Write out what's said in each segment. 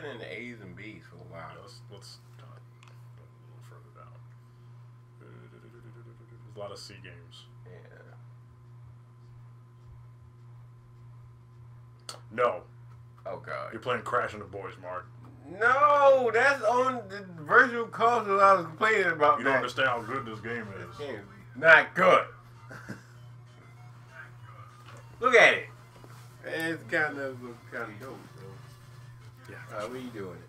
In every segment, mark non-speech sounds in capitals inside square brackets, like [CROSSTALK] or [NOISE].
been in the A's and B's for a while. Yeah, let's let's go a little further down. There's a lot of C games. Yeah. No, Oh god. you're playing Crash and the Boys, Mark. No, that's on the virtual console I was complaining about. You don't that. understand how good this game is. Game's Not good. [LAUGHS] Look at it. It's kind of kind of dope. So. Yeah. All right, what are you doing?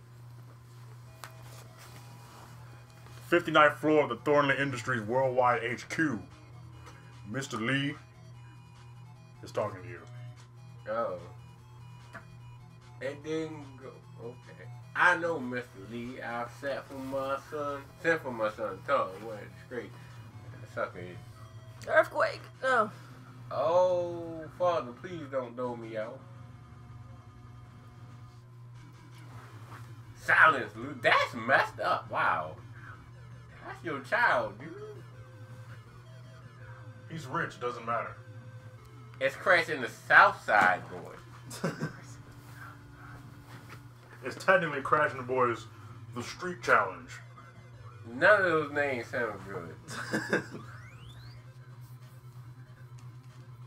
59th floor of the Thornley Industries Worldwide HQ. Mr. Lee is talking to you. Oh. And didn't go. Okay. I know, Mr. Lee. I've sat for my son. Sent for my son. Tongue went straight. Sucker. Earthquake. Oh. Oh, Father, please don't throw me out. Silence, Lou. That's messed up. Wow. That's your child, dude. He's rich, doesn't matter. It's crashing the south side, boy. [LAUGHS] It's technically Crash 'n' the Boys the Street Challenge. None of those names sound good. [LAUGHS]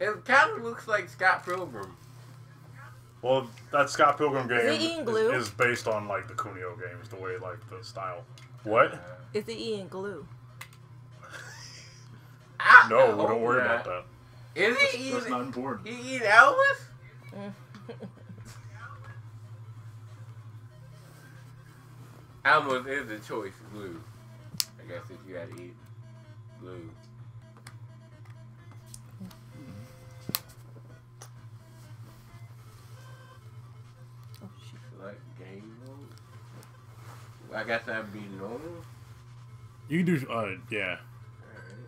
It kind of looks like Scott Pilgrim. Well, that Scott Pilgrim game Is it glue? is, is based on like the Kunio games, the way like the style. What? Is it eating glue? [LAUGHS] No, hope don't worry not. about that. Is That's, he that's eating? not important. He eat Elvis? Almost is the choice, glue. I guess if you had to eat blue. I guess that'd be normal. You can do, uh, yeah, Alright,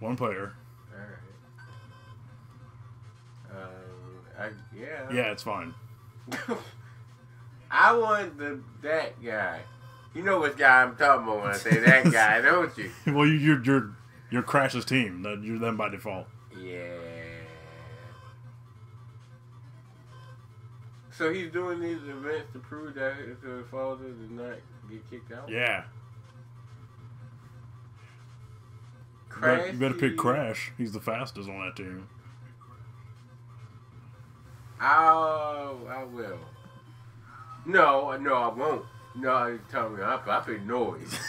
one player. alright. Um, I, yeah. Yeah, it's fine. [LAUGHS] I want the that guy. You know which guy I'm talking about when I say that guy, don't you? [LAUGHS] Well, you, you're you're you're Crash's team. That you're them by default. Yeah. So he's doing these events to prove that if his father did not get kicked out. Yeah. You better, you better pick Crash. He's the fastest on that team. Oh, I will. No, uh, no, I won't. No, you tell me I, I pick noise. [LAUGHS]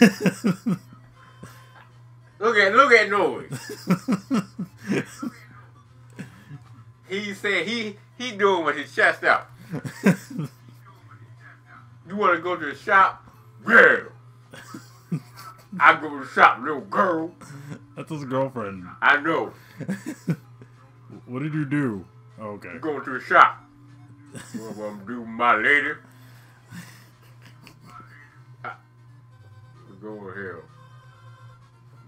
Look at look at noise. [LAUGHS] He said he he doing with his chest out. You want to go to the shop? Yeah. I go to the shop, little girl. That's his girlfriend. I know. What did you do? Oh, okay. You going to the shop? what I'm do, with my lady? I, go over here.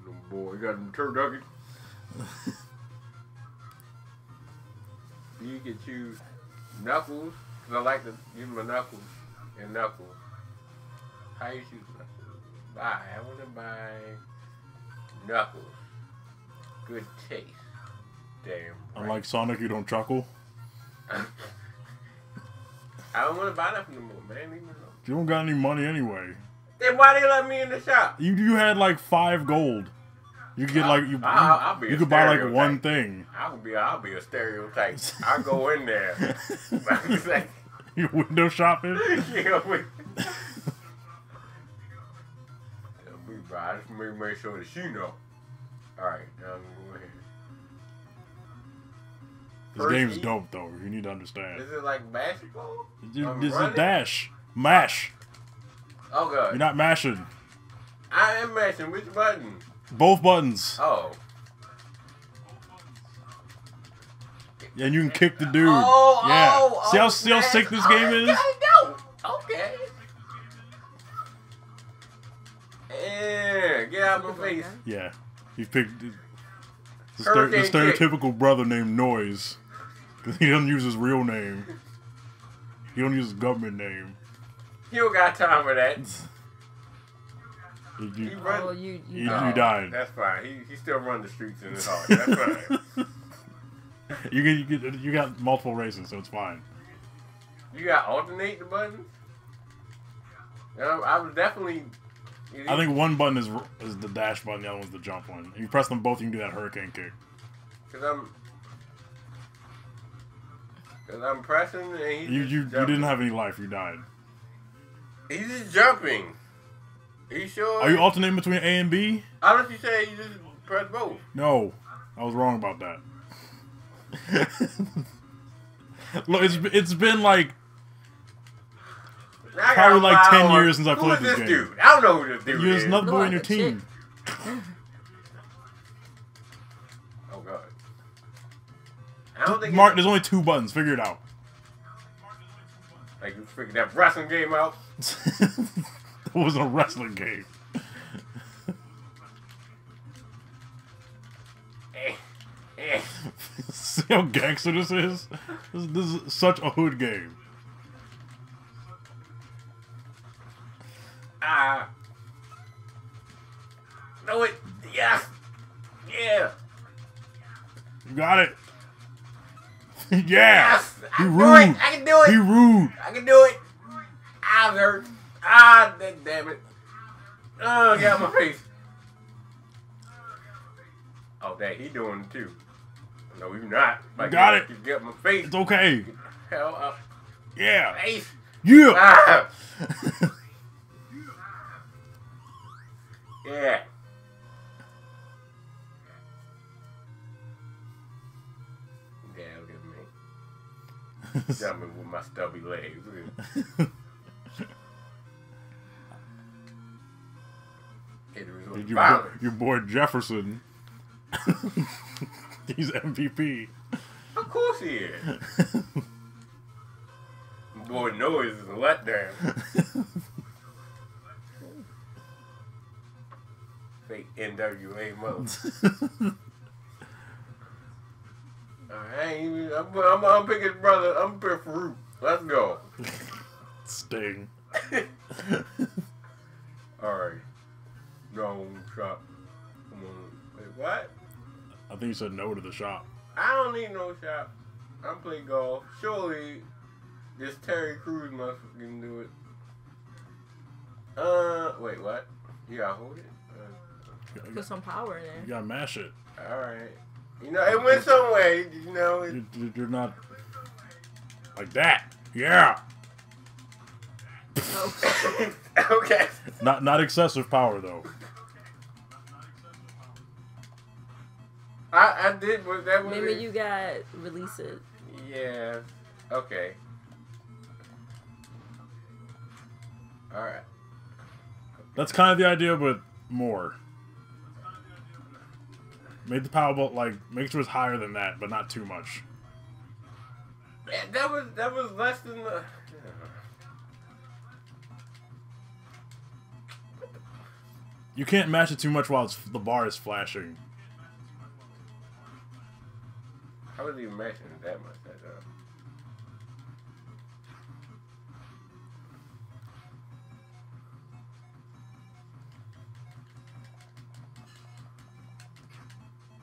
Little boy, you got them turducken? you can choose knuckles, because I like to use my knuckles and knuckles. How you choose knuckles? Buy. I want to buy knuckles. Good taste. Damn. right. Unlike Sonic, you don't chuckle. [LAUGHS] I don't want to buy nothing no more, man. Alone. You don't got any money anyway. Then why they let me in the shop? You you had like five gold. You could get like you I'll- I'll be you, could buy like one thing. I'll be I'll be a stereotype. I'll go in there. [LAUGHS] [LAUGHS] It's [LAUGHS] like, you window shopping. [LAUGHS] yeah, we, Yeah, we buy. I just make, make sure that she know. All right, now I'm gonna go ahead. This First game's eat. dope though. You need to understand. Is it like basketball? You- I'm This is a dash. Mash. Oh god, You're not mashing. I am mashing. Which button? Both buttons. Oh. And you can kick the dude. Oh, yeah. oh, see how oh, see how sick this Oh, game is? I know. Okay. Yeah, get out of my face. Yeah. He picked the, the, Hurricane the stereotypical brother named Noise. Cause he doesn't use his real name. He don't use his government name. He don't got time for that. You, He you, run. Oh, you you. You- Oh, died. That's fine. He he still run the streets in his heart. [LAUGHS] That's fine. [LAUGHS] you, get- you, you got multiple races, so it's fine. You got alternate the buttons. I was definitely. I think one button is is the dash button, the other one's the jump one. If you press them both, you can do that hurricane kick. Cause I'm. Cause I'm pressing and he's You just you, you didn't have any life. You died. He's just jumping. Are you sure? Are you alternating between A and B? How did you say you just press both? No, I was wrong about that. [LAUGHS] Look, it's it's been like I Probably like 10 follow- years since I who played is this this game. dude? I don't know who this dude you're is. another Look boy like on your team. Oh god. I don't think Mark, there's only two buttons. Figure it out. like you figured that wrestling game out. [LAUGHS] it was a wrestling game. Eh. Eh. [LAUGHS] See how gangster this is? This, this is such a hood game. Ah. No it. Yes. Yeah. You got it. [LAUGHS] yeah. Yes. I He rude. do it. I can do it. He rude. I can do it. Ah, it hurt. Ah, that- damn it. Oh, got my face. Oh, that he doing it too. No, you're not. Like, got it. You get my face. It's okay. Hell up. Yeah. Face. Yeah. Ah. [LAUGHS] Yeah. Yeah, look at me. [LAUGHS] Jumping with my stubby legs. Okay, [LAUGHS] the result your, boy, your boy Jefferson. [LAUGHS] He's MVP. Of course he is. [LAUGHS] Boy, noise is a letdown. [LAUGHS] Fake NWA mother. I ain't even, I'm, I'm, I'm picking brother. I'm picking Farouk. Let's go. Sting. Alright. No shop. Come on. Wait, what? I think you said no to the shop. I don't need no shop. I'm playing golf. Surely this Terry Crews motherfucker do it. Uh, wait, what? You gotta hold it? Uh, Put some power in you there. gotta mash it. Alright. You know, it went some way. You know, it, You- you- You're not like that. Yeah. Oh, [LAUGHS] okay. Not not excessive power though. I, I did, was that what maybe you got release it. Yeah. Okay. Alright. That's kind of the idea, but more. Make the power bolt like make sure it's higher than that, but not too much. Eh, that was that was less than the. You can't match it too much while it's, the bar is flashing. I wasn't even mentioning that much. That, uh,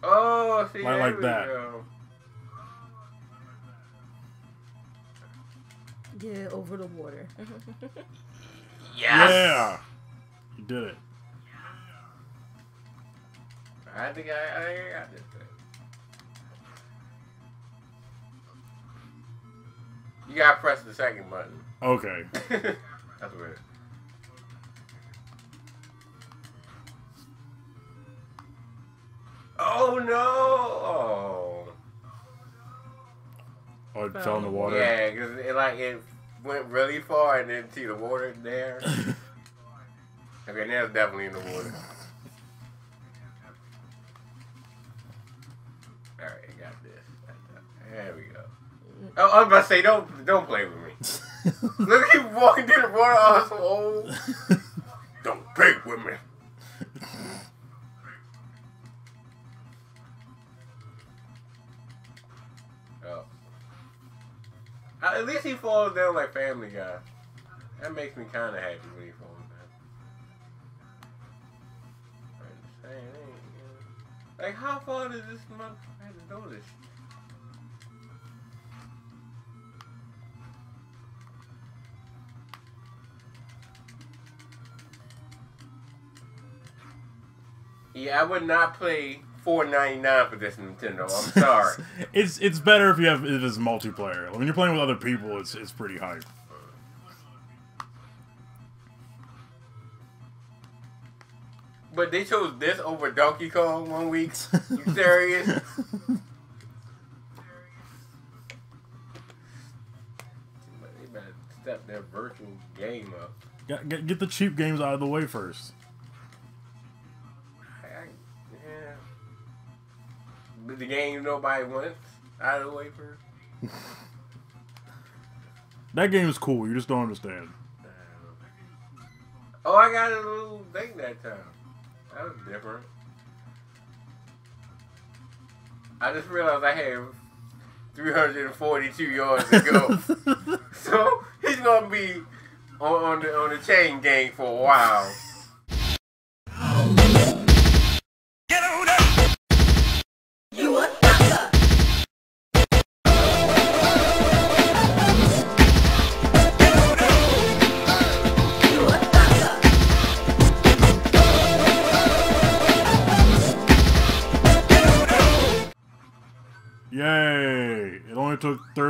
Oh, see, Like- there like we that. go. Get over the water. [LAUGHS] Yes. Yeah. You did it. I think I, I got this thing. You gotta press the second button. Okay. [LAUGHS] That's weird. Oh no! Oh, it fell in the water. Yeah, because it like it went really far and then see the water there. [LAUGHS] okay, now it's definitely in the water. All right, I got this. There we go. Oh, I was about to say, don't don't play with me. [LAUGHS] Look, keep walking through the water. Oh, so old. Don't play with me. Oh. At least he falls down like Family Guy. That makes me kind of happy when he falls down. I'm saying, ain't, you know. Like, how far does this motherfucker have to do this? Yeah, I would not play four ninety nine for this Nintendo. I'm [LAUGHS] sorry. It's it's better if you have if it's multiplayer. When you're playing with other people, it's it's pretty hype. but they chose this over Donkey Kong one week. You [LAUGHS] serious? they better step their virtual game up. Get, get, get the cheap games out of the way first. Game nobody wants out of the way first. [LAUGHS] That game's cool. You just don't understand. Uh, oh, I got a little thing that time. That was different. I just realized I have 342 yards to go. [LAUGHS] so he's gonna be on, on the on the chain gang for a while.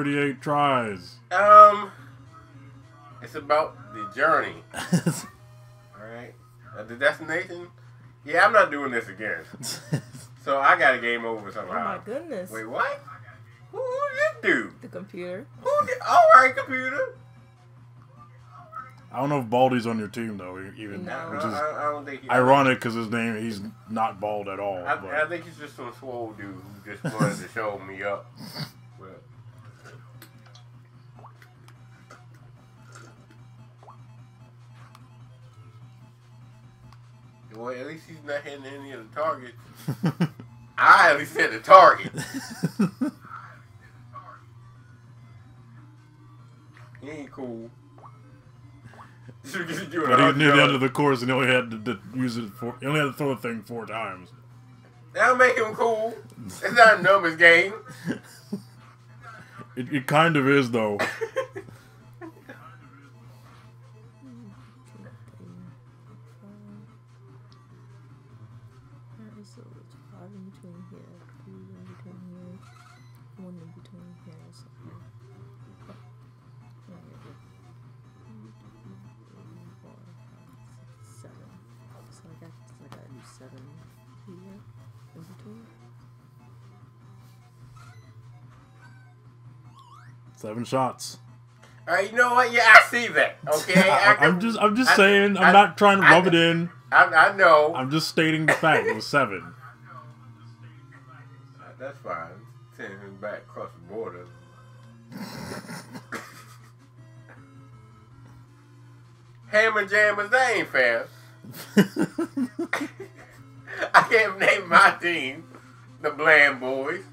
38 tries. Um, it's about the journey. [LAUGHS] All right, uh, the destination. Yeah, I'm not doing this again. [LAUGHS] So I got a game over somehow. Oh somehow. my goodness. Wait, what? Who, who did this dude? The computer. Who did? All right, computer. I don't know if Baldy's on your team though. Even No. which I, is I, I don't think. He, ironic because his name he's not bald at all. I, I think he's just some swole dude who just wanted to [LAUGHS] show me up. But, well, at least he's not hitting any of the targets. [LAUGHS] I at least hit the target. [LAUGHS] He ain't cool. Should [LAUGHS] get you but he was near the end of the. the course and he only had to, to use it for. He only had to throw the thing four times. That'll make him cool. It's not a numbers game. It, it kind of is though. Between here. So. Yeah, yeah, yeah. One, two, three, four, five, six, seven. So I got, so I gotta do seven here in between. Seven shots. All right, you know what? Yeah, I see that. Okay, [LAUGHS] I, I, am just I'm just I- saying. I'm not trying to I- rub it in. I, I know. I'm just stating the fact. It was seven. [LAUGHS] That's fine. Sending him back across the border. Hammer jammers, that ain't fair. [LAUGHS] I can't name my team, the Bland Boys.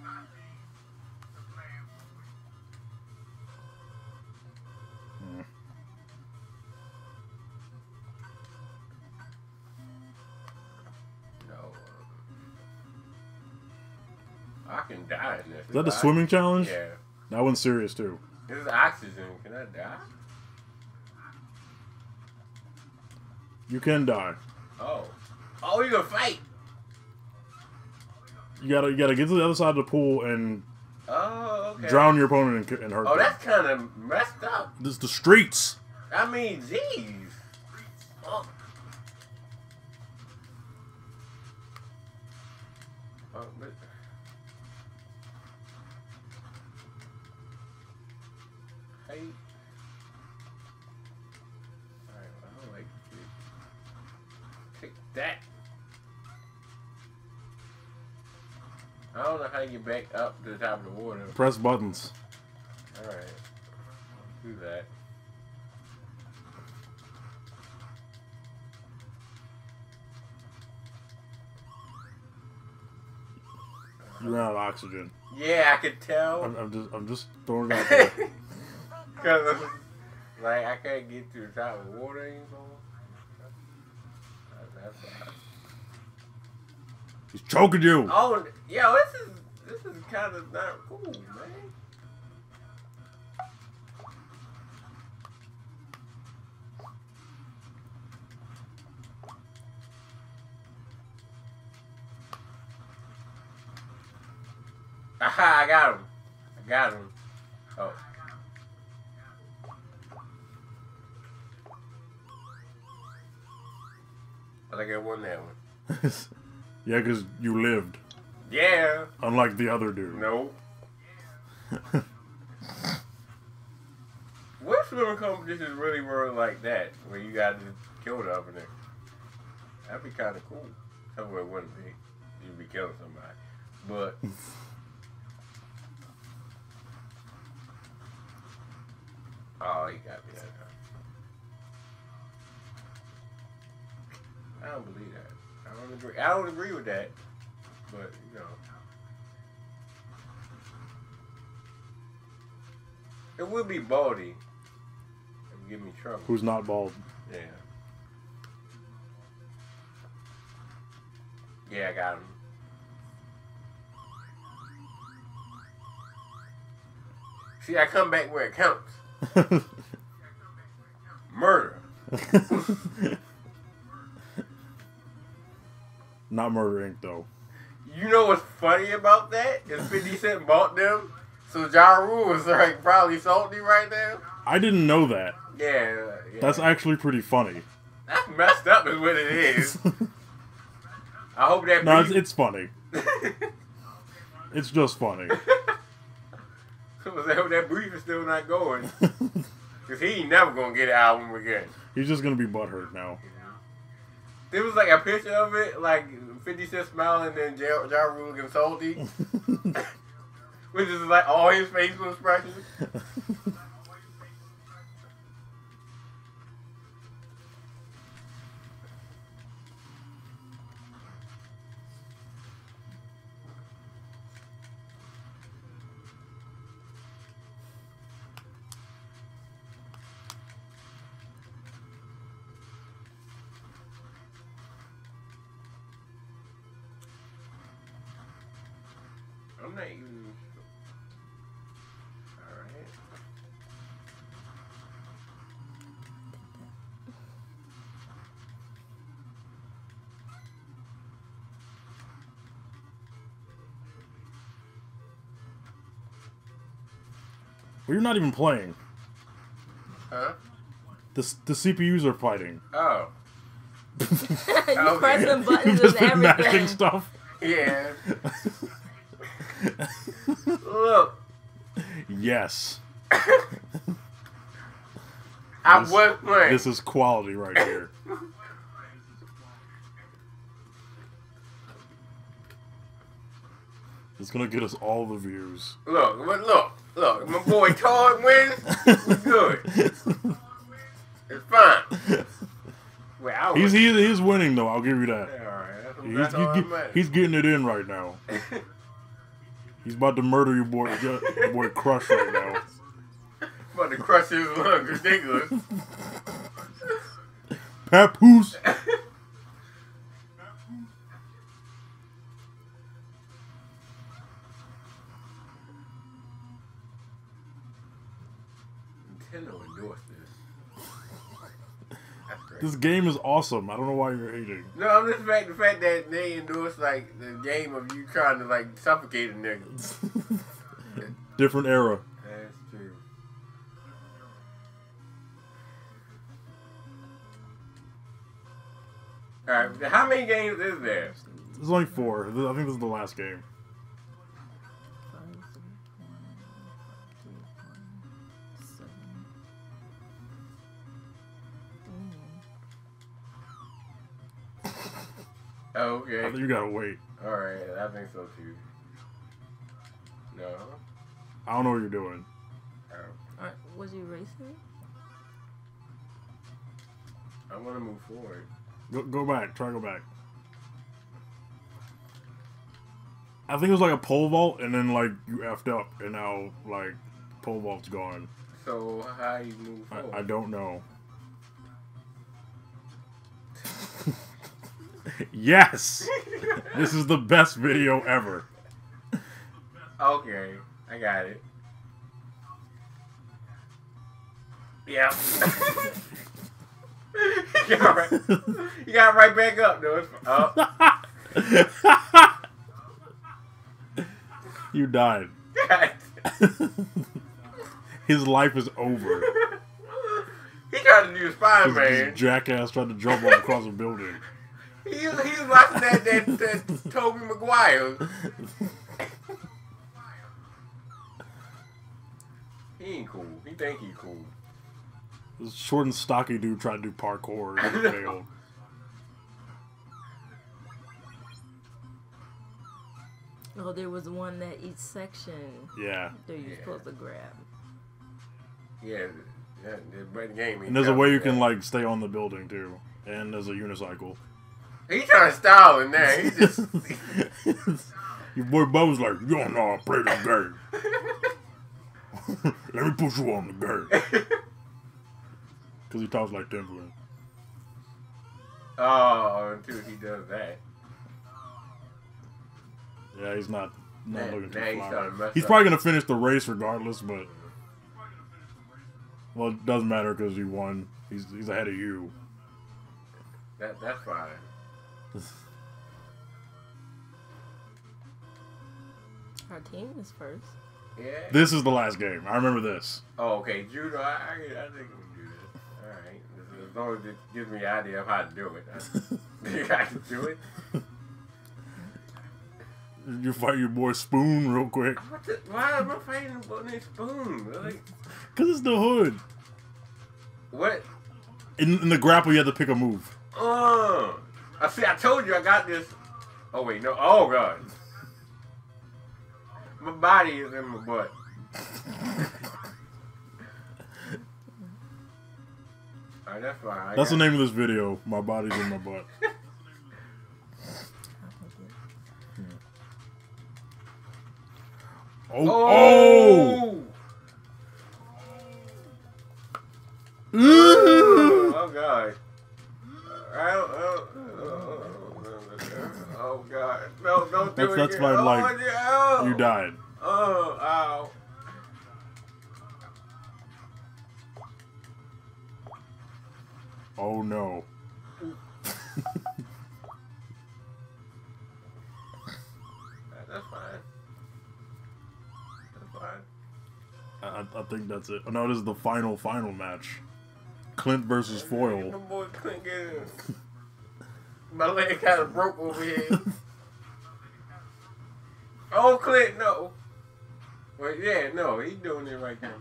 No. Uh, I can die in this. Is that the swimming challenge? Yeah. That one's serious too. This is oxygen. Can I die? You can die. Oh. Oh, you gonna fight? You gotta you gotta get to the other side of the pool and Oh, okay. drown your opponent and, and hurt Oh, them. that's kind of messed up. This is the streets. I mean, jeez. That. I don't know how you get back up to the top of the water. Press buttons. Alright. Do that. You ran out of oxygen. Yeah, I could tell. I'm, I'm just I'm just throwing it out [LAUGHS] there. Because, like, I can't get to the top of the water anymore. He's choking you. Oh, yo, this is this is kind of not cool, man. Aha, I got him. I got him. Oh. I I won that one. [LAUGHS] yeah, because you lived, Yeah. unlike the other dude. No. what swimming competitions really were like that, where you got to kill the other nigga? That'd be kind of cool. That's what it wouldn't be. You'd be killing somebody. But. [LAUGHS] oh, you got me I don't believe that. I don't agree. I don't agree with that. But, you know. It would be Baldy. It would give me trouble. Who's not bald? Yeah. Yeah, I got him. See, I come back where it counts. [LAUGHS] Murder. [LAUGHS] not Murder Inc. though. You know what's funny about that? Is 50 Cent bought them, so Ja Rule is like probably salty right now. I didn't know that. Yeah, yeah. That's actually pretty funny. That's messed up, is what it is. [LAUGHS] I hope that. no, it's, it's funny. [LAUGHS] It's just funny. [LAUGHS] I hope that brief is still not going, cause he ain't never gonna get an album again. He's just gonna be butthurt now. There was like a picture of it, like 50 Cent smiling and Ja, ja Rule looking salty, [LAUGHS] [LAUGHS] which is like all his facial expressions. [LAUGHS] Well, you're not even playing. Huh? The, the CPUs are fighting. Oh. [LAUGHS] you Okay. pressing You've [LAUGHS] buttons just and been mashing stuff. Yeah. Look, [LAUGHS] yes. I This- was playing. This is quality right here. It's gonna get us all the views. Look, look, look. My boy Todd wins. We good. It's fine. Well, I He's he's winning though. I'll give you that. Yeah, all right. That's, He's, that's he's, matters. he's getting it in right now. [LAUGHS] He's about to murder your boy, your boy Crush right now. about to crush his lungs. Ridiculous. Papoose. [LAUGHS] This game is awesome. I don't know why you're hating. No, I'm just the fact the fact that they endorse like the game of you trying to like suffocate a nigga. [LAUGHS] Different era. That's true. Alright, how many games is there? There's only four. I think this is the last game. Oh, I okay. think you gotta wait. Alright, I think so too. No. I don't know what you're doing. Oh, Alright, was you racing? I want to move forward. Go, go back. Try to go back. I think it was like a pole vault, and then like you effed up, and now like pole vault's gone. So, how you move I, forward? I don't know. Yes, this is the best video ever. Okay, I got it. Yeah. [LAUGHS] you, got right, you got right back up, though. Oh, [LAUGHS] You died. [LAUGHS] His life is over. he tried to do Spider Man. jackass tried to jump off across a building. He, he was watching that that, that Tobey Maguire. he ain't cool. He think he cool. This short and stocky dude tried to do parkour and [LAUGHS] failed. Oh, there was one that each section Yeah. that you're Yeah. supposed to grab. Yeah, yeah, the bread game. And there's a way you can like stay on the building too. And there's a unicycle. He trying to style in there. He just. [LAUGHS] Your boy Bo's like, you don't know how to play this game. [LAUGHS] Let me put you on the game. Because he talks like Timbaland. oh, until he does that. Yeah, he's not, not looking too now he's fly. He's probably going to finish the race regardless, but. Well, it doesn't matter because he won. He's, he's ahead of you. That that's fine. Our team is first. Yeah. This is the last game. I remember this. oh, okay, judo. I, I, I think we can do this. All right, as, as long as it gives me an idea of how to do it, I think I can do it. [LAUGHS] You fight your boy Spoon real quick. The, why am I fighting about this spoon? Really? Because it's the hood. What? In, in the grapple, you have to pick a move. Uh, I see. I told you I got this. Oh wait, no. Oh god. My body is in my butt. [LAUGHS] Alright, that's That's the name of this video. My body's in my butt. [LAUGHS] Oh! Oh! Oh! Oh god. I don't, I don't, oh god. No, don't do That's- it that's again. my, oh, like, yeah. You died. Oh, ow. Oh no. [LAUGHS] That's fine. That's fine. I, I think that's it. Oh, no, this is the final, final match. Clint versus No Foil. [LAUGHS] My leg kind of broke over here. oh, Clint, no. Well, yeah, no, he doing it right now.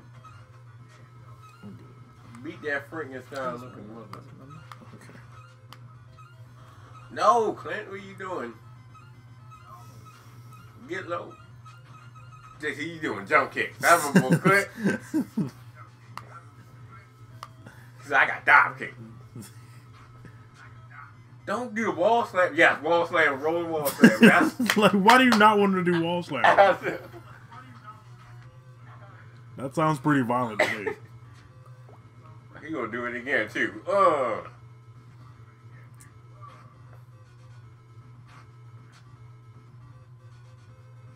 Beat that Frankenstein looking mother. Okay. No, Clint, what are you doing? Get low. Just you doing jump kicks. That's a Clint. [LAUGHS] Cause I got dive kick. Don't do wall slam. Yes, wall slam, rolling wall slam. [LAUGHS] That's, like, why do you not want to do wall slam? [LAUGHS] That sounds pretty violent to me. He gonna do it again too. Uh.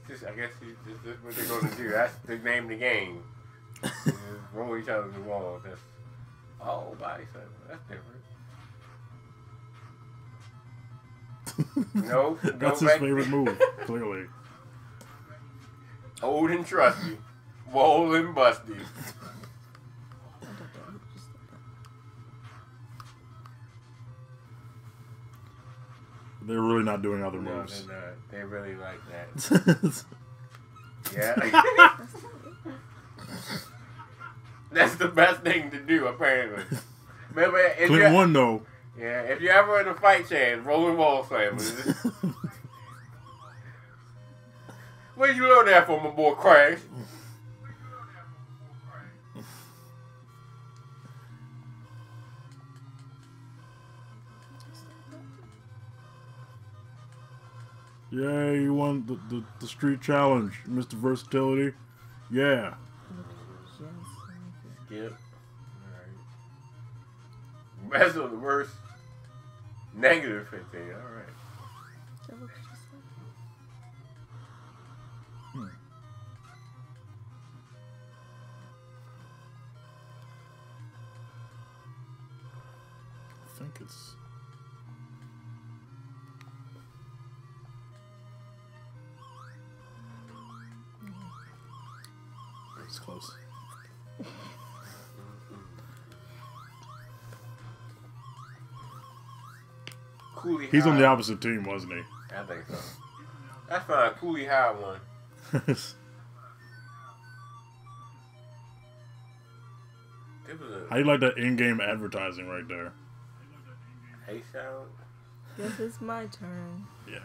Just, I guess he, this, is what they're gonna do. That's the name of the game. [LAUGHS] Roll each other in the walls. That's oh, body slam. That's different. [LAUGHS] No, That's his back. favorite move, [LAUGHS] clearly. Old and trusty, Wall and busty. I don't know, just like that. They're really not doing other No, moves. they're not. They really like that. [LAUGHS] Yeah. That's the best thing to do, apparently. Remember, if Clint you, won though. Yeah, if you're ever in a fight chance, rolling wall slam. Where you learn that from, my boy Crash? Yeah, you won the, the, the street challenge, Mr. Versatility. Yeah. Just like. Skip. Alright. Best of the worst. Negative 15. Alright. That looks just like hmm. I think it's. It's Cooley He's on the opposite team, wasn't he? I think so. That's fine. Cooley High one. [LAUGHS] How a you like that in-game advertising right there? Hey, sound. This is my turn. Yeah.